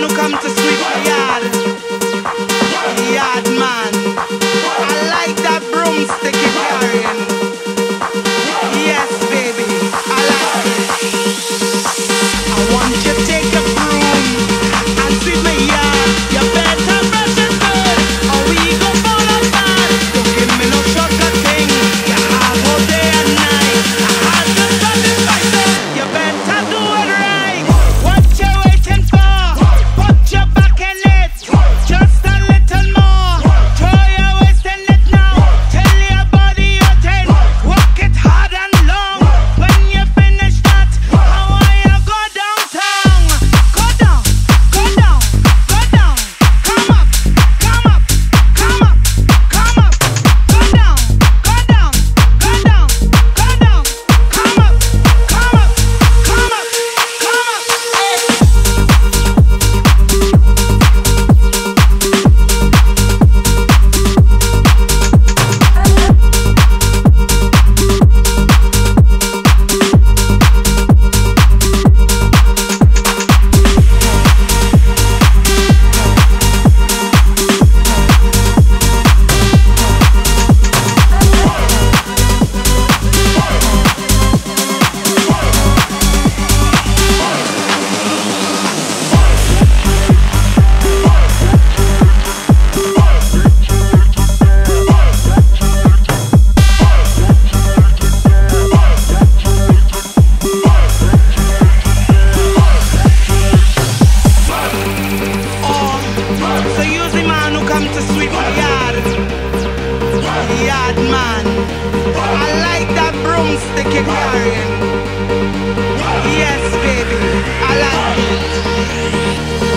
man who comes to sweep my yard. Bad man. I like that broomstick you're carrying. Yes, baby, I like it.